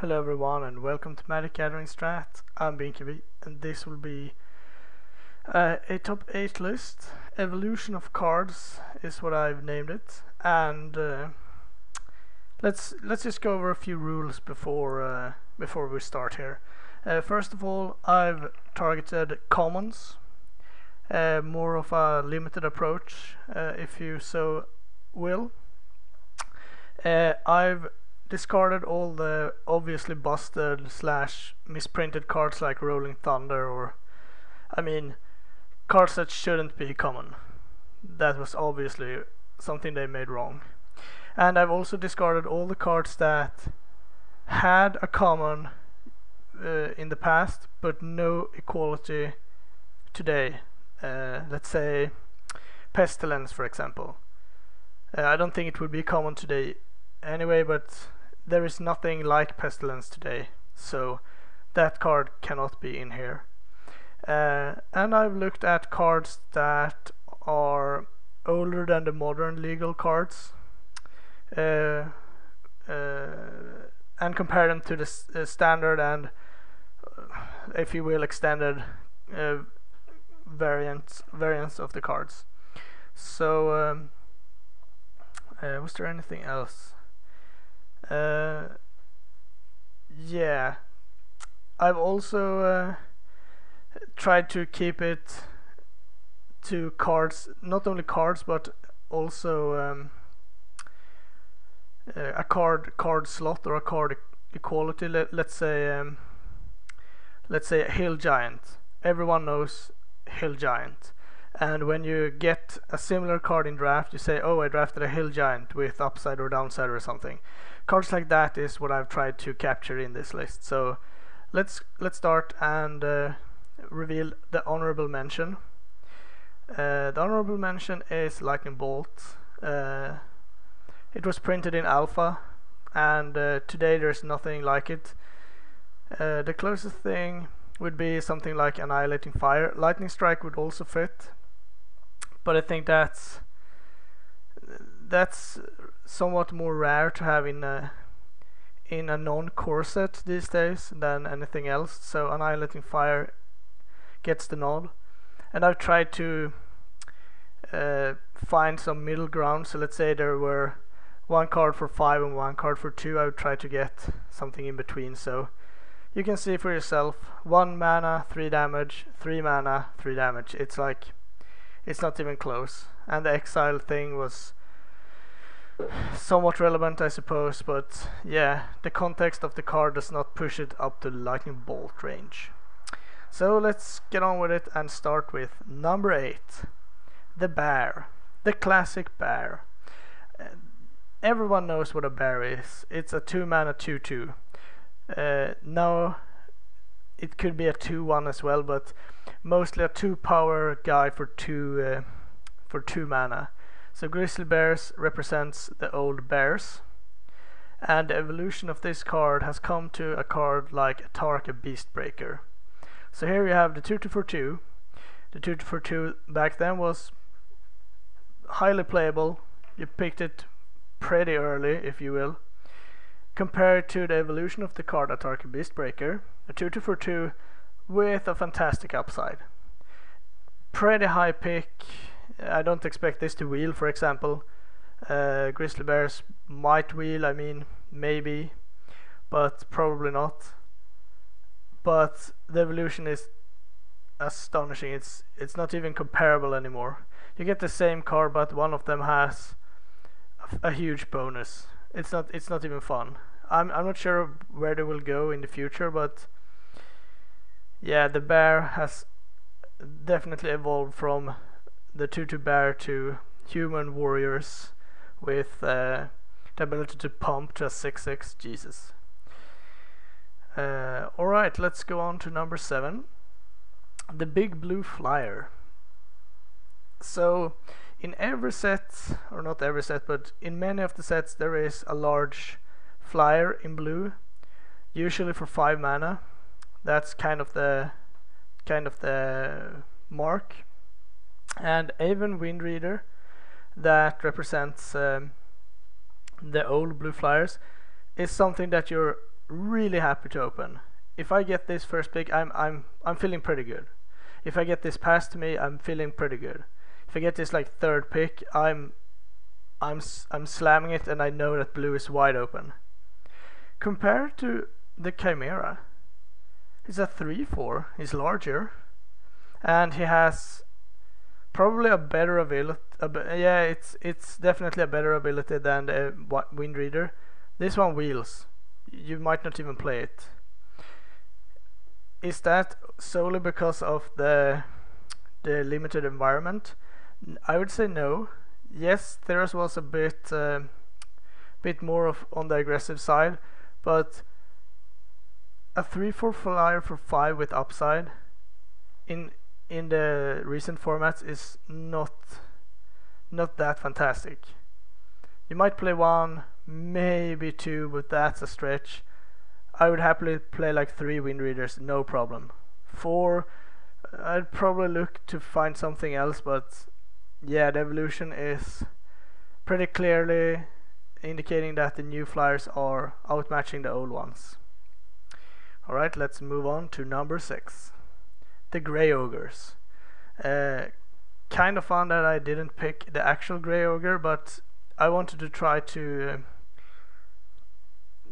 Hello everyone and welcome to Magic Gathering Strat. I'm Binkabi and this will be uh, a top 8 list. Evolution of cards is what I've named it and uh, let's let's just go over a few rules before uh, before we start here. Uh, first of all I've targeted commons, uh, more of a limited approach uh, if you so will. I've discarded all the obviously busted slash misprinted cards like Rolling Thunder or I mean cards that shouldn't be common. That was obviously something they made wrong. And I've also discarded all the cards that had a common uh, in the past but no equality today. Uh, let's say Pestilence for example. Uh, I don't think it would be common today anyway but there is nothing like Pestilence today, so that card cannot be in here. Uh, and I've looked at cards that are older than the modern legal cards uh, uh, and compare them to the uh, standard and, uh, if you will, extended uh, variants variants of the cards. So, um, was there anything else? Uh, yeah, I've also uh, tried to keep it to cards, not only cards but also um, uh, a card card slot or a card equality. Let, let's say um, let's say Hill Giant. Everyone knows Hill Giant. And when you get a similar card in draft, you say, oh, I drafted a Hill Giant with upside or downside or something cards like that is what I've tried to capture in this list. So let's let's start and uh, reveal the honorable mention. Uh, the honorable mention is Lightning Bolt. Uh, it was printed in alpha and uh, today there's nothing like it. Uh, the closest thing would be something like Annihilating Fire. Lightning Strike would also fit but I think that's that's somewhat more rare to have in a in a non-core set these days than anything else. So annihilating fire gets the nod. And I've tried to uh, find some middle ground. So let's say there were one card for 5 and one card for 2 I would try to get something in between. So you can see for yourself 1 mana 3 damage 3 mana 3 damage. It's like it's not even close. And the exile thing was somewhat relevant I suppose but yeah the context of the card does not push it up to lightning bolt range. So let's get on with it and start with number 8 the bear the classic bear. Uh, everyone knows what a bear is. It's a 2 mana 2 2 uh, now it could be a 2 1 as well but mostly a 2 power guy for 2 uh, for 2 mana so Grizzly Bears represents the old bears. And the evolution of this card has come to a card like Atarka Beastbreaker. So here you have the 2 2 4 2. The 2 2 4 2 back then was highly playable. You picked it pretty early, if you will. Compared to the evolution of the card Atarka Beastbreaker, a 2 2 4 2 with a fantastic upside. Pretty high pick, I don't expect this to wheel, for example. Uh, grizzly bears might wheel, I mean, maybe, but probably not. But the evolution is astonishing. It's it's not even comparable anymore. You get the same car, but one of them has a, a huge bonus. It's not it's not even fun. I'm I'm not sure where they will go in the future, but yeah, the bear has definitely evolved from the Tutu Bear to human warriors with uh, the ability to pump to a 6-6. Jesus. Uh, Alright, let's go on to number 7. The Big Blue Flyer. So, in every set, or not every set, but in many of the sets there is a large flyer in blue, usually for 5 mana. That's kind of the kind of the mark and Avon Wind Reader that represents um, the old blue flyers is something that you're really happy to open. If I get this first pick, I'm I'm I'm feeling pretty good. If I get this passed to me, I'm feeling pretty good. If I get this like third pick, I'm I'm I'm slamming it and I know that blue is wide open. Compared to the Chimera, he's a 3-4, he's larger, and he has probably a better ability. yeah, it's it's definitely a better ability than the Wind Reader. This one wheels. You might not even play it. Is that solely because of the the limited environment? I would say no. Yes, Theros was a bit uh, bit more of on the aggressive side, but a 3-4 flyer for 5 with upside in in the recent formats is not not that fantastic. You might play one, maybe two, but that's a stretch. I would happily play like three wind readers, no problem. Four, I'd probably look to find something else, but yeah, the evolution is pretty clearly indicating that the new flyers are outmatching the old ones. Alright, let's move on to number 6. The Grey Ogres. Uh, kind of fun that I didn't pick the actual Grey Ogre, but I wanted to try to uh,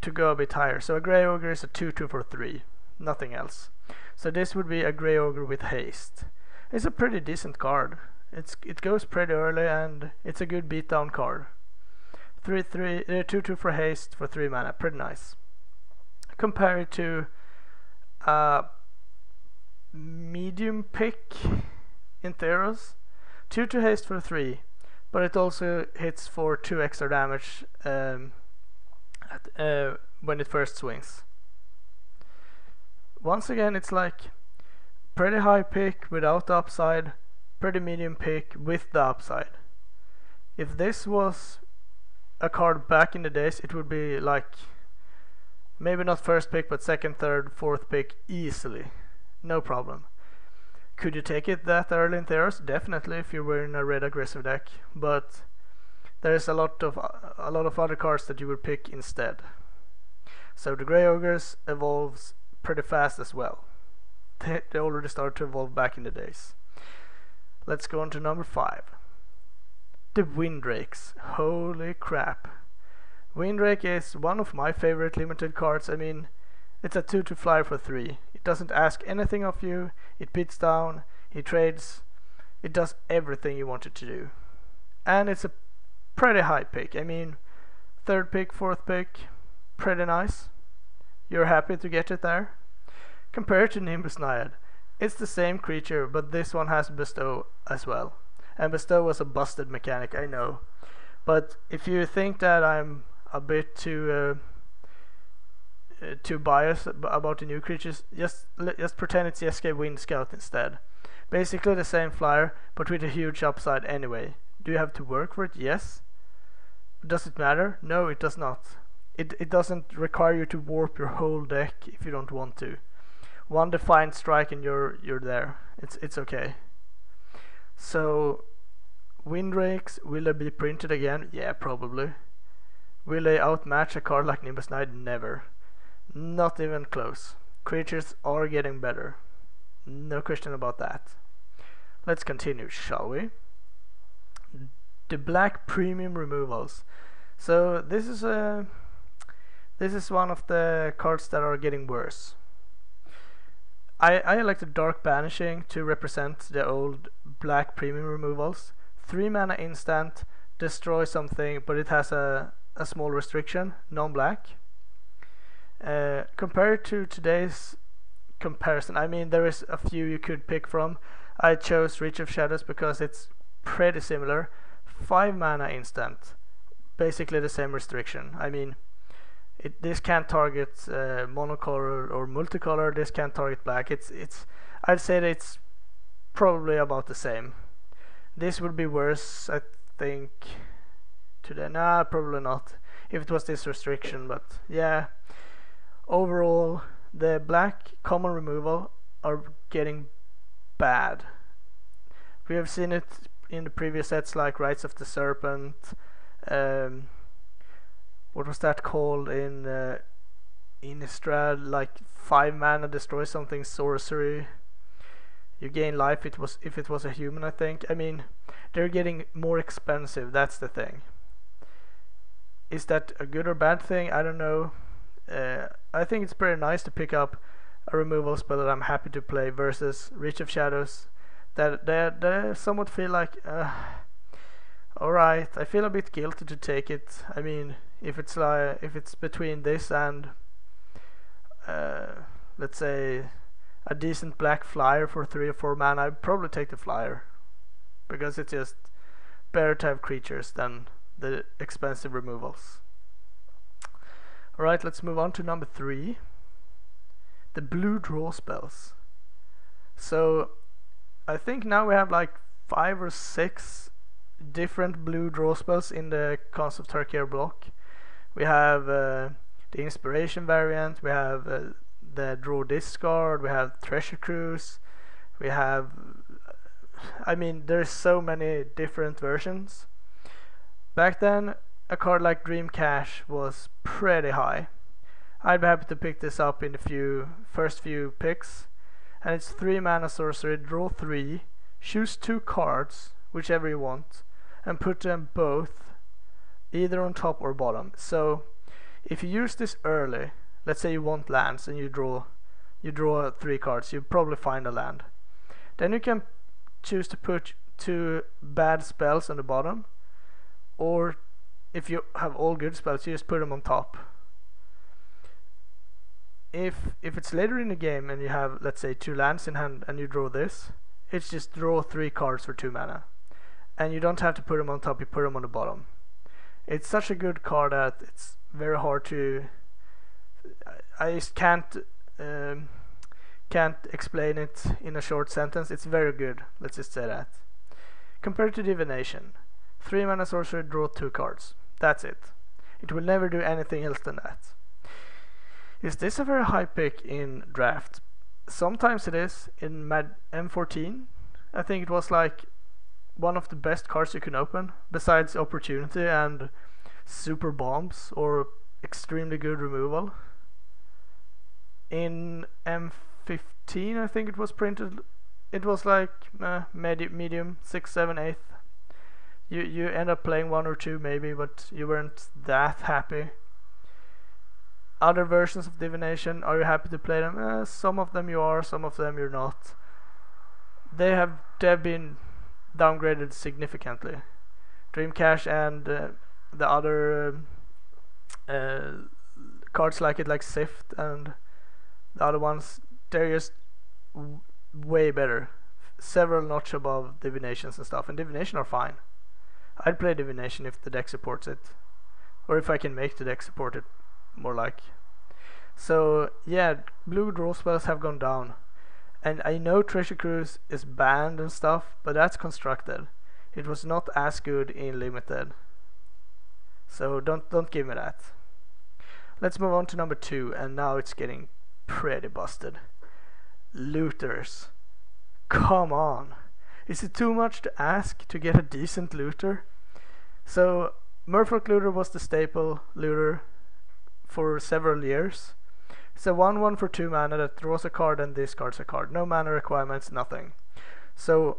to go a bit higher. So a Grey Ogre is a 2-2 for 3, nothing else. So this would be a Grey Ogre with haste. It's a pretty decent card. It's It goes pretty early and it's a good beatdown card. 3 3 uh, 2 2 for haste for 3 mana, pretty nice. Compare it to a medium pick in Theros. 2 to haste for 3, but it also hits for 2 extra damage um, at, uh, when it first swings. Once again, it's like pretty high pick without the upside, pretty medium pick with the upside. If this was a card back in the days, it would be like maybe not first pick, but second, third, fourth pick easily, no problem. Could you take it that early in Theros? Definitely, if you were in a red aggressive deck, but there's a lot of a lot of other cards that you would pick instead. So the Grey Ogres evolves pretty fast as well. They, they already started to evolve back in the days. Let's go on to number five. The Windrakes. Holy crap. Windrake is one of my favorite limited cards. I mean, it's a 2 to fly for 3. Doesn't ask anything of you, it beats down, it trades, it does everything you want it to do. And it's a pretty high pick. I mean, third pick, fourth pick, pretty nice. You're happy to get it there. Compared to Nimbus Naiad, it's the same creature, but this one has Bestow as well. And Bestow was a busted mechanic, I know. But if you think that I'm a bit too uh, uh, too biased about the new creatures, just just pretend it's Jeskai Windscout instead. Basically the same flyer, but with a huge upside anyway. Do you have to work for it? Yes. Does it matter? No, it does not. It it doesn't require you to warp your whole deck if you don't want to. One Defiant Strike and you're you're there. It's it's okay. So Windrakes, will they be printed again? Yeah, probably. Will they outmatch a card like Nimbus Naiad? Never. Not even close. Creatures are getting better. No question about that. Let's continue, shall we? The black premium removals. So this is a this is one of the cards that are getting worse. I, I like the Dark Banishing to represent the old black premium removals. 3 mana instant, destroy something, but it has a, a small restriction, non-black. Uh, compared to today's comparison, I mean there is a few you could pick from. I chose Reach of Shadows because it's pretty similar. 5 mana instant, basically the same restriction. I mean, it, this can't target uh, monocolor or multicolor. This can't target black. It's it's. I'd say that it's probably about the same. This would be worse, I think. Today, nah, probably not. If it was this restriction, but yeah. Overall, the black common removal are getting bad. We have seen it in the previous sets like Rites of the Serpent. Um, what was that called in uh, Innistrad, like five mana destroy something sorcery. You gain life. It was if it was a human, I think. I mean, they're getting more expensive. That's the thing. Is that a good or bad thing? I don't know. Uh, I think it's pretty nice to pick up a removal spell that I'm happy to play versus Reach of Shadows. That they, they somewhat feel like uh, alright I feel a bit guilty to take it. I mean if it's like if it's between this and uh, let's say a decent black flyer for 3 or 4 mana I'd probably take the flyer. Because it's just better to have creatures than the expensive removals alright let's move on to number 3 the blue draw spells. So I think now we have like five or six different blue draw spells in the Khans of Tarkir block. We have uh, the inspiration variant, we have uh, the draw discard, we have treasure cruise, we have I mean there's so many different versions. Back then a card like Dream Cache was pretty high. I'd be happy to pick this up in the few first few picks. And it's 3 mana sorcery, draw 3, choose 2 cards, whichever you want, and put them both either on top or bottom. So if you use this early, let's say you want lands and you draw you draw 3 cards, you probably find a land. Then you can choose to put two bad spells on the bottom or if you have all good spells you just put them on top. If if it's later in the game and you have let's say two lands in hand and you draw this it's just draw three cards for two mana. And you don't have to put them on top you put them on the bottom. It's such a good card that it's very hard to I just can't um, can't explain it in a short sentence. It's very good let's just say that. Compared to divination three mana sorcery draw two cards that's it it will never do anything else than that is this a very high pick in draft? Sometimes it is. In Mad M14, I think it was like one of the best cards you can open, besides Opportunity and Super Bombs or extremely good removal. In M15, I think it was printed. It was like uh, medium, six, seven, eight. You you end up playing one or two maybe, but you weren't that happy. Other versions of divination are you happy to play them? Uh, some of them you are some of them you're not. They have they have been downgraded significantly. Dream cache and uh, the other uh, cards like it like sift and the other ones they're just way better. Several notch above divinations and stuff and divination are fine I'd play divination if the deck supports it or if I can make the deck support it more like. So yeah, blue draw spells have gone down. And I know Treasure Cruise is banned and stuff, but that's constructed. It was not as good in limited. So don't don't give me that. Let's move on to number two, and now it's getting pretty busted. Looters. Come on. Is it too much to ask to get a decent looter? So Merfolk Looter was the staple looter for several years. A 1-1 for 2 mana that draws a card and discards a card. No mana requirements, nothing. So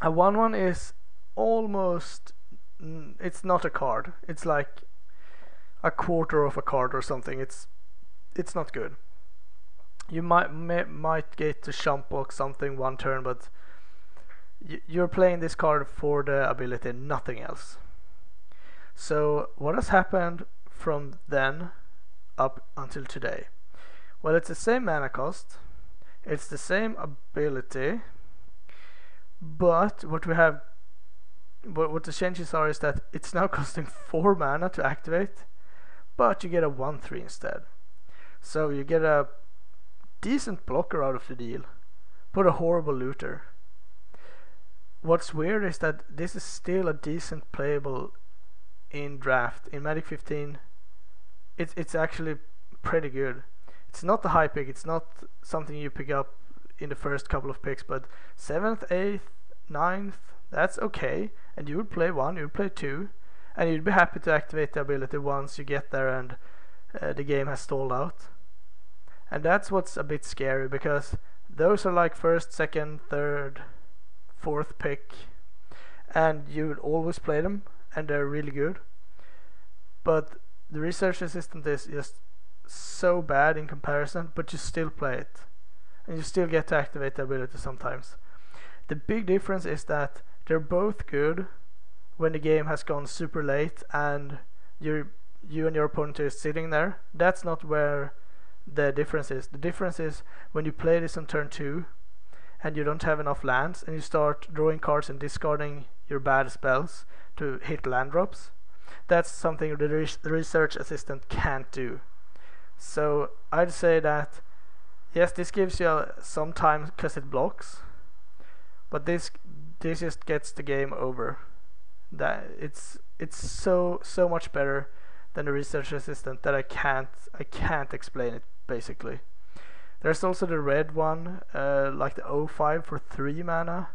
a 1-1 is almost... Mm, it's not a card. It's like a quarter of a card or something. It's it's not good. You might may, might get to chump block something one turn, but you're playing this card for the ability, nothing else. So what has happened from then up until today? Well, it's the same mana cost, it's the same ability, but what we have, what, what the changes are is that it's now costing 4 mana to activate, but you get a 1-3 instead. So you get a decent blocker out of the deal, but a horrible looter. What's weird is that this is still a decent playable in draft. In Magic 15 it's it's actually pretty good. It's not the high pick. It's not something you pick up in the first couple of picks, but seventh, eighth, ninth, that's okay. And you would play one, you would play two, and you'd be happy to activate the ability once you get there and uh, the game has stalled out. And that's what's a bit scary because those are like first, second, third, fourth pick, and you would always play them, and they're really good. But the research assistant is just so bad in comparison, but you still play it, and you still get to activate the ability sometimes. The big difference is that they're both good when the game has gone super late and you you and your opponent are sitting there. That's not where the difference is. The difference is when you play this on turn 2 and you don't have enough lands and you start drawing cards and discarding your bad spells to hit land drops. That's something the, re research assistant can't do. So I'd say that yes, this gives you some time because it blocks, but this this just gets the game over. That it's it's so so much better than the research assistant that I can't I can't explain it basically. There's also the red one, uh, like the O5 for 3 mana,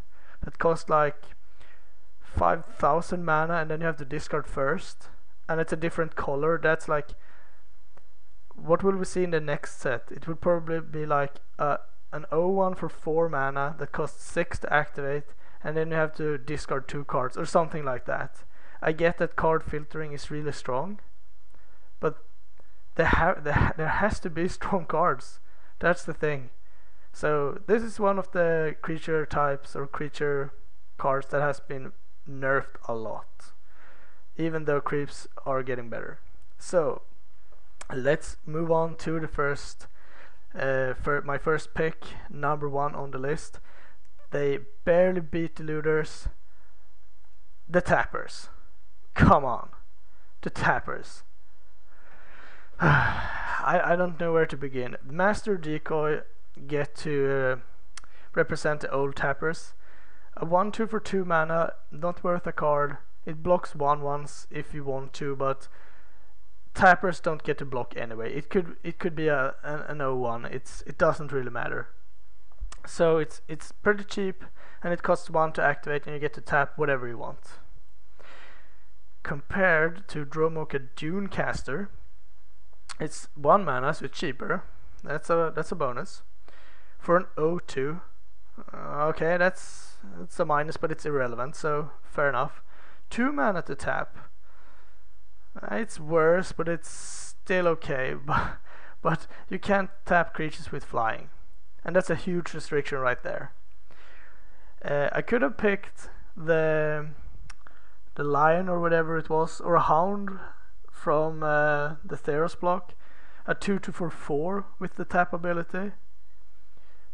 that costs like 5000 mana and then you have to discard first. And it's a different color, that's like... What will we see in the next set? It will probably be like uh, an O1 for 4 mana that costs 6 to activate and then you have to discard 2 cards or something like that. I get that card filtering is really strong, but there, ha there, there has to be strong cards. That's the thing. So this is one of the creature types or creature cards that has been nerfed a lot. Even though creeps are getting better. So let's move on to the first uh, for my first pick, number one on the list. They barely beat the looters. The tappers. Come on. The tappers. I, I don't know where to begin. Master Decoy get to uh, represent the old tappers. A 1 2 for 2 mana, not worth a card. It blocks 1 once if you want to, but tappers don't get to block anyway. It could it could be a an, an 0-1. It's it doesn't really matter. So it's it's pretty cheap and it costs 1 to activate and you get to tap whatever you want. Compared to Dromoka Dunecaster, it's one mana, so it's cheaper. That's a that's a bonus. For an O2, uh, okay, that's that's a minus, but it's irrelevant, so fair enough. Two mana to tap. Uh, it's worse, but it's still okay. But but you can't tap creatures with flying, and that's a huge restriction right there. Uh, I could have picked the the lion or whatever it was, or a hound from uh, the Theros block, a 2 to 4 4 with the tap ability.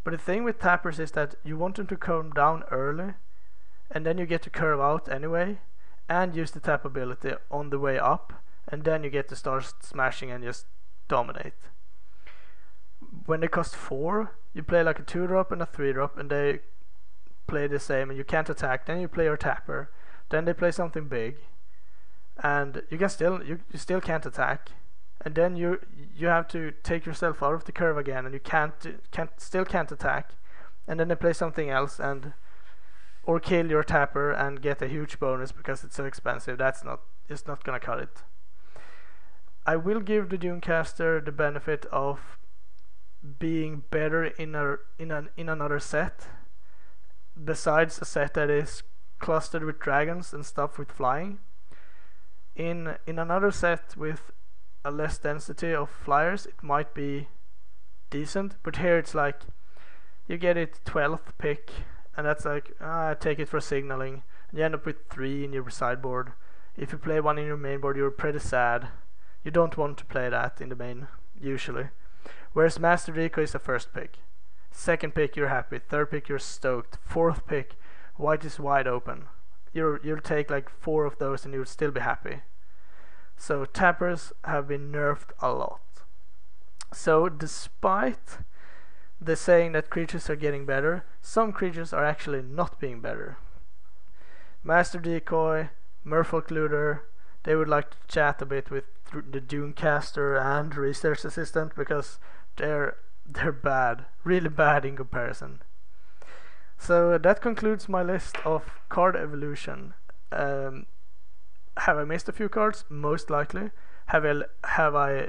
But the thing with tappers is that you want them to come down early, and then you get to curve out anyway, and use the tap ability on the way up, and then you get to start smashing and just dominate. When they cost 4, you play like a 2 drop and a 3 drop, and they play the same, and you can't attack, then you play your tapper, then they play something big, and you can still you, you still can't attack. And then you you have to take yourself out of the curve again and you can't can't still can't attack. And then they play something else and or kill your tapper and get a huge bonus because it's so expensive. That's not it's not gonna cut it. I will give the Dunecaster the benefit of being better in a in an in another set besides a set that is clustered with dragons and stuff with flying in in another set with a less density of flyers it might be decent but here it's like you get it 12th pick and that's like ah, take it for signaling. And you end up with 3 in your sideboard. If you play one in your main board you're pretty sad. You don't want to play that in the main usually. Whereas Master Decoy is the first pick. Second pick you're happy. Third pick you're stoked. Fourth pick white is wide open you you'll take like four of those and you'll still be happy. So tappers have been nerfed a lot. So despite the saying that creatures are getting better, some creatures are actually not being better. Master Decoy, Merfolk Looter, they would like to chat a bit with the Dunecaster and Research Assistant because they're they're bad, really bad in comparison. So that concludes my list of card evolution. Um, have I missed a few cards? Most likely. Have I have I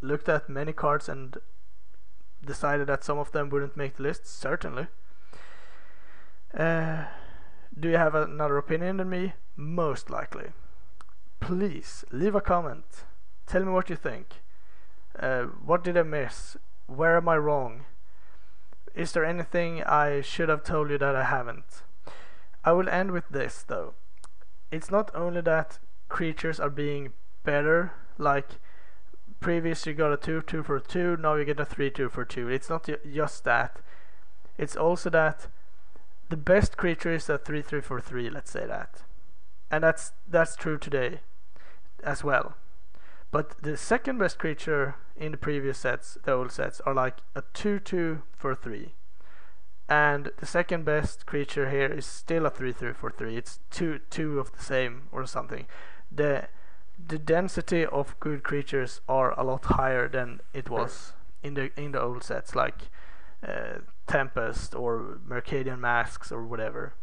looked at many cards and decided that some of them wouldn't make the list? Certainly. Uh, do you have another opinion than me? Most likely. Please leave a comment. Tell me what you think. Uh, what did I miss? Where am I wrong? Is there anything I should have told you that I haven't? I will end with this though. It's not only that creatures are being better, like previous you got a 2 2 for 2, now you get a 3 2 for 2. It's not just that. It's also that the best creature is a 3 3 for 3, let's say that. And that's that's true today as well. But the second best creature in the previous sets, the old sets, are like a 2 2 for 3. And the second best creature here is still a 3 3 for 3. It's two two of the same or something. The the density of good creatures are a lot higher than it was in the in the old sets like uh, Tempest or Mercadian Masques or whatever.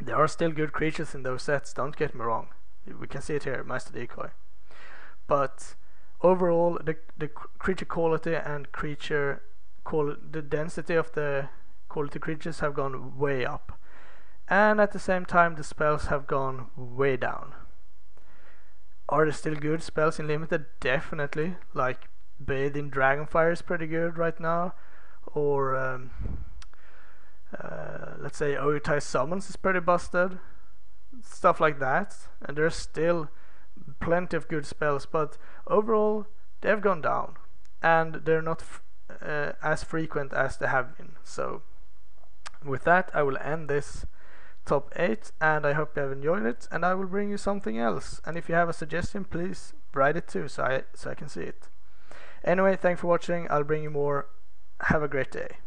There are still good creatures in those sets, don't get me wrong. We can see it here, Master Decoy but overall the the creature quality and creature the density of the quality creatures have gone way up. And at the same time the spells have gone way down. Are there still good spells in limited? Definitely. Like Bathe in Dragonfire is pretty good right now. Or um, uh, let's say Ojutai summons is pretty busted. Stuff like that. And there's still plenty of good spells, but overall they've gone down and they're not uh, as frequent as they have been. So with that I will end this top 8 and I hope you have enjoyed it and I will bring you something else and if you have a suggestion please write it too so I, so I can see it. Anyway, thanks for watching, I'll bring you more, have a great day.